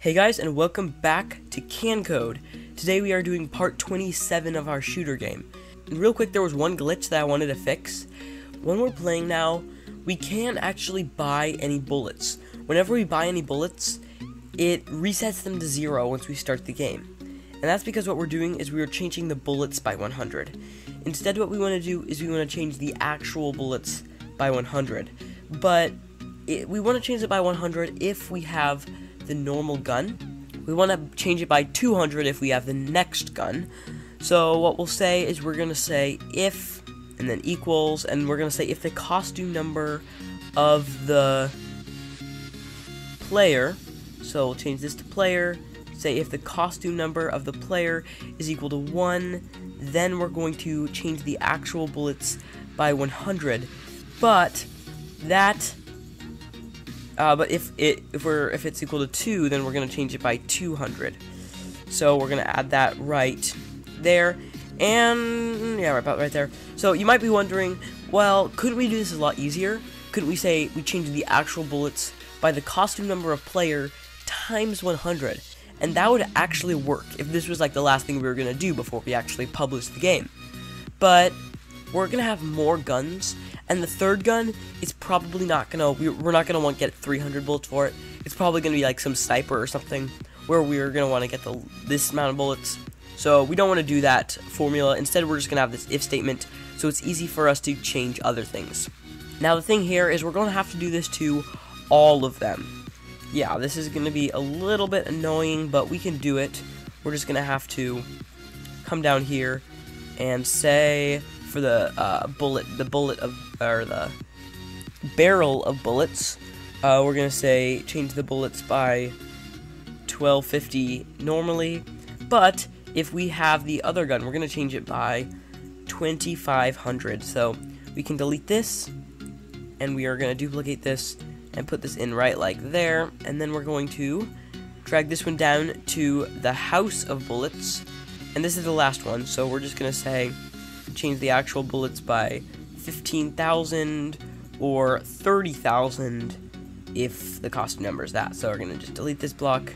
Hey guys, and welcome back to CanCode. Today we are doing part 27 of our shooter game. And real quick, there was one glitch that I wanted to fix. When we're playing now, we can't actually buy any bullets. Whenever we buy any bullets, it resets them to zero once we start the game. And that's because what we're doing is we are changing the bullets by 100. Instead, what we want to do is we want to change the actual bullets by 100. But it, we want to change it by 100 if we have the normal gun. We want to change it by 200 if we have the next gun. So what we'll say is we're going to say if and then equals and we're going to say if the costume number of the player so we'll change this to player say if the costume number of the player is equal to 1 then we're going to change the actual bullets by 100 but that uh, but if it if we're if it's equal to two, then we're gonna change it by 200. So we're gonna add that right there, and yeah, right about right there. So you might be wondering, well, couldn't we do this a lot easier? Couldn't we say we change the actual bullets by the costume number of player times 100? And that would actually work if this was like the last thing we were gonna do before we actually published the game. But we're gonna have more guns and the third gun is probably not gonna, we're not gonna want to get 300 bullets for it. It's probably gonna be like some sniper or something where we're gonna want to get the this amount of bullets. So we don't want to do that formula. Instead, we're just gonna have this if statement, so it's easy for us to change other things. Now the thing here is we're gonna have to do this to all of them. Yeah, this is gonna be a little bit annoying, but we can do it. We're just gonna have to come down here and say for the uh, bullet, the bullet of, or the barrel of bullets, uh, we're gonna say change the bullets by 1250 normally, but if we have the other gun, we're gonna change it by 2500. So we can delete this, and we are gonna duplicate this and put this in right like there, and then we're going to drag this one down to the house of bullets, and this is the last one, so we're just gonna say change the actual bullets by 15,000 or 30,000 if the cost number is that. So we're going to just delete this block,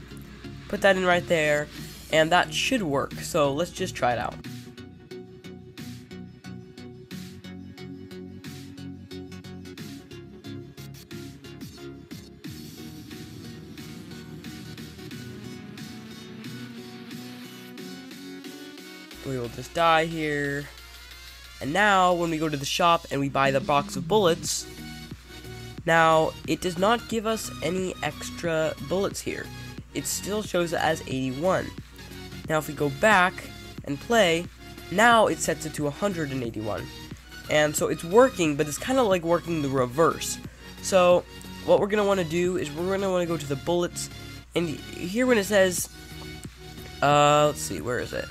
put that in right there, and that should work. So let's just try it out. We will just die here. And now, when we go to the shop and we buy the box of bullets, now, it does not give us any extra bullets here. It still shows it as 81. Now, if we go back and play, now it sets it to 181. And so it's working, but it's kind of like working the reverse. So, what we're going to want to do is we're going to want to go to the bullets, and here when it says, uh, let's see, where is it?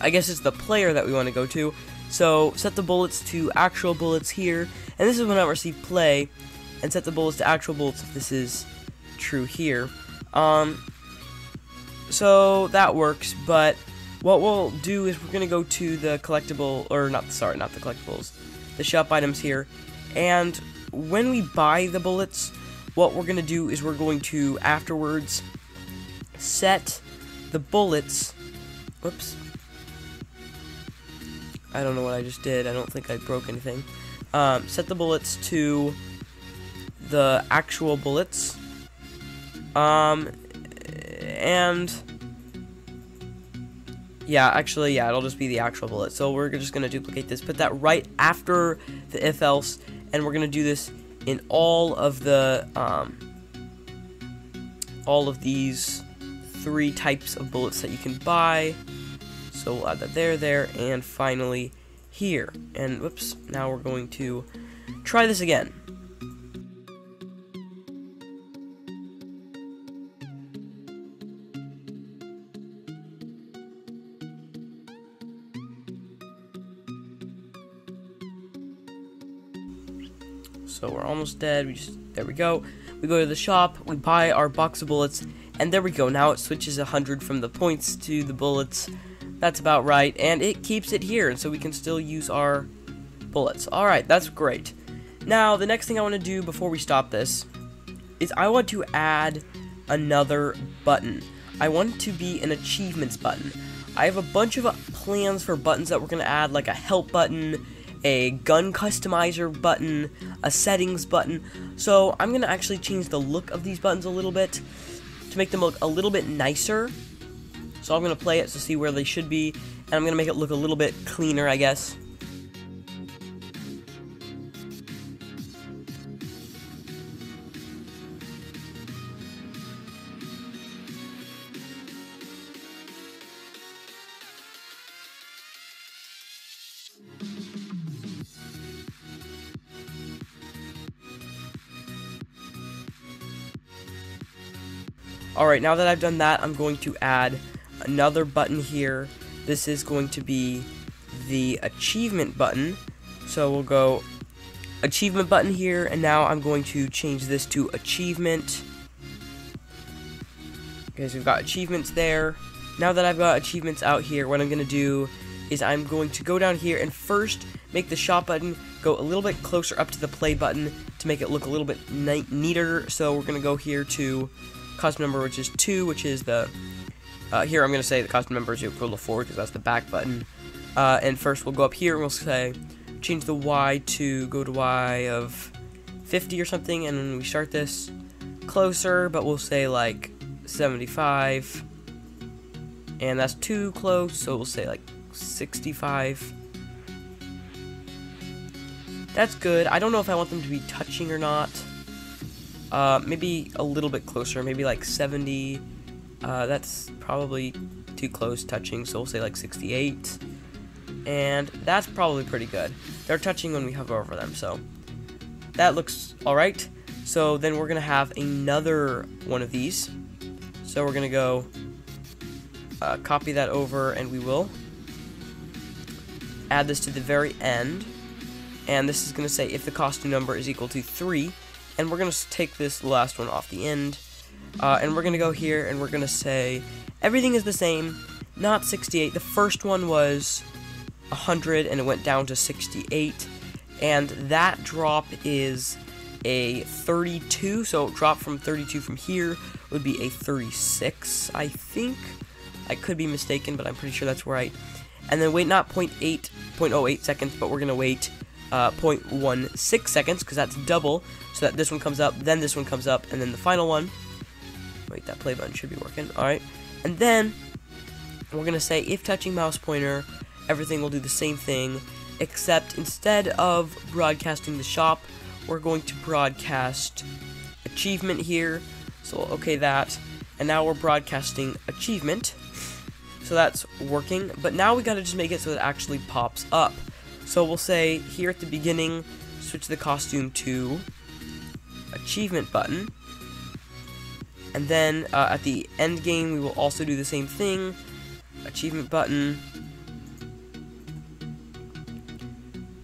I guess it's the player that we want to go to. So set the bullets to actual bullets here, and this is when I receive play, and set the bullets to actual bullets if this is true here. Um, so that works, but what we'll do is we're gonna go to the collectible, or not, sorry, not the collectibles, the shop items here, and when we buy the bullets, what we're gonna do is we're going to afterwards set the bullets, whoops, I don't know what I just did. I don't think I broke anything. Um, set the bullets to the actual bullets. Um, and yeah, actually, yeah, it'll just be the actual bullet. So we're just gonna duplicate this, put that right after the if else, and we're gonna do this in all of the um, all of these three types of bullets that you can buy. So we'll add that there, there, and finally here. And whoops, now we're going to try this again. So we're almost dead. We just there we go. We go to the shop, we buy our box of bullets, and there we go. Now it switches 100 from the points to the bullets. That's about right, and it keeps it here, so we can still use our bullets. Alright, that's great. Now, the next thing I want to do before we stop this is I want to add another button. I want it to be an achievements button. I have a bunch of plans for buttons that we're going to add, like a help button, a gun customizer button, a settings button. So I'm going to actually change the look of these buttons a little bit to make them look a little bit nicer. So I'm going to play it to see where they should be, and I'm going to make it look a little bit cleaner, I guess. Alright, now that I've done that, I'm going to add another button here. This is going to be the achievement button. So we'll go achievement button here, and now I'm going to change this to achievement. Okay, so we've got achievements there. Now that I've got achievements out here, what I'm going to do is I'm going to go down here and first make the shop button go a little bit closer up to the play button to make it look a little bit neater. So we're going to go here to costume number, which is 2, which is the... Uh, here I'm going to say the custom members you equal to 4, because that's the back button. Uh, and first we'll go up here and we'll say, change the Y to go to Y of 50 or something, and then we start this closer, but we'll say like 75. And that's too close, so we'll say like 65. That's good. I don't know if I want them to be touching or not. Uh, maybe a little bit closer, maybe like 70. Uh, that's probably too close touching, so we'll say like 68. And that's probably pretty good. They're touching when we hover over them, so that looks alright. So then we're going to have another one of these. So we're going to go uh, copy that over, and we will add this to the very end. And this is going to say if the costume number is equal to 3, and we're going to take this last one off the end, uh, and we're going to go here, and we're going to say, everything is the same, not 68, the first one was 100, and it went down to 68, and that drop is a 32, so drop from 32 from here would be a 36, I think, I could be mistaken, but I'm pretty sure that's right, and then wait not 0.8, 0.08 seconds, but we're going to wait uh, 0.16 seconds, because that's double, so that this one comes up, then this one comes up, and then the final one. Wait, that play button should be working. Alright. And then, we're going to say, if touching mouse pointer, everything will do the same thing, except instead of broadcasting the shop, we're going to broadcast achievement here. So, okay, that. And now we're broadcasting achievement. So that's working. But now we got to just make it so it actually pops up. So we'll say here at the beginning, switch the costume to achievement button. And then uh, at the end game, we will also do the same thing. Achievement button.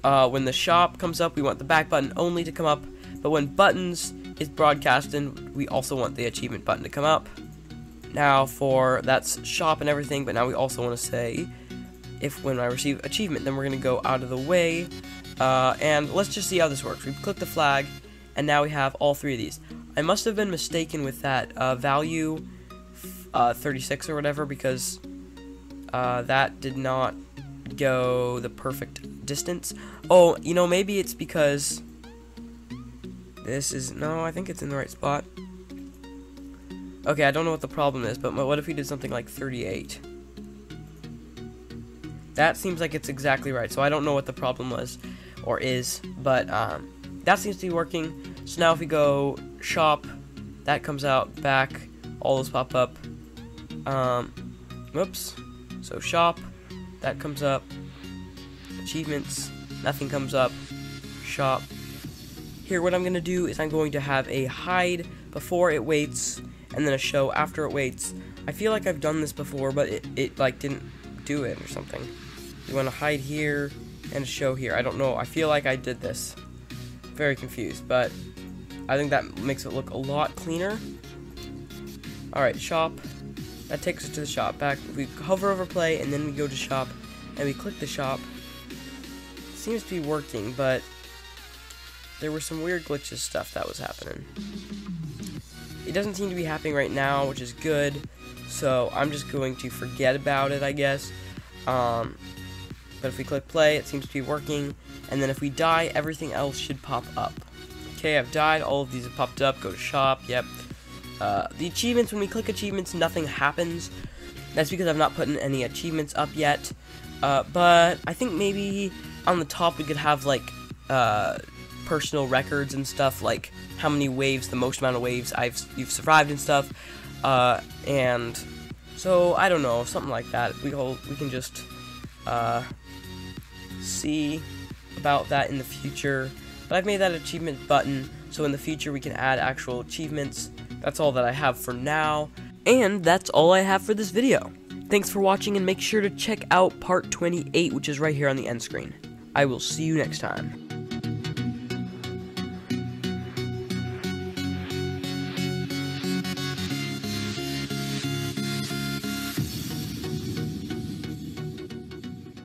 Uh, when the shop comes up, we want the back button only to come up. But when buttons is broadcasting, we also want the achievement button to come up. Now for that's shop and everything, but now we also want to say if when I receive achievement, then we're going to go out of the way. Uh, and let's just see how this works. We click the flag, and now we have all three of these. I must have been mistaken with that uh, value uh, 36 or whatever because uh, that did not go the perfect distance. Oh, you know, maybe it's because this is, no, I think it's in the right spot. Okay, I don't know what the problem is, but what if we did something like 38? That seems like it's exactly right, so I don't know what the problem was or is, but um, that seems to be working. So now if we go shop, that comes out, back, all those pop up. Um, whoops. So shop, that comes up. Achievements, nothing comes up. Shop. Here, what I'm going to do is I'm going to have a hide before it waits, and then a show after it waits. I feel like I've done this before, but it, it like didn't do it or something. You want to hide here and show here. I don't know. I feel like I did this. Very confused, but I think that makes it look a lot cleaner. Alright, shop. That takes us to the shop. Back, we hover over play, and then we go to shop, and we click the shop. Seems to be working, but there were some weird glitches stuff that was happening. it doesn't seem to be happening right now, which is good. So I'm just going to forget about it, I guess. Um, but if we click play, it seems to be working. And then if we die, everything else should pop up. Okay, I've died. All of these have popped up. Go to shop. Yep. Uh, the achievements, when we click achievements, nothing happens. That's because I've not put in any achievements up yet. Uh, but I think maybe on the top we could have like uh, personal records and stuff, like how many waves, the most amount of waves I've you've survived and stuff. Uh, and so I don't know, something like that. We will we can just uh, see about that in the future. But I've made that achievement button, so in the future we can add actual achievements. That's all that I have for now. And that's all I have for this video. Thanks for watching and make sure to check out part 28, which is right here on the end screen. I will see you next time.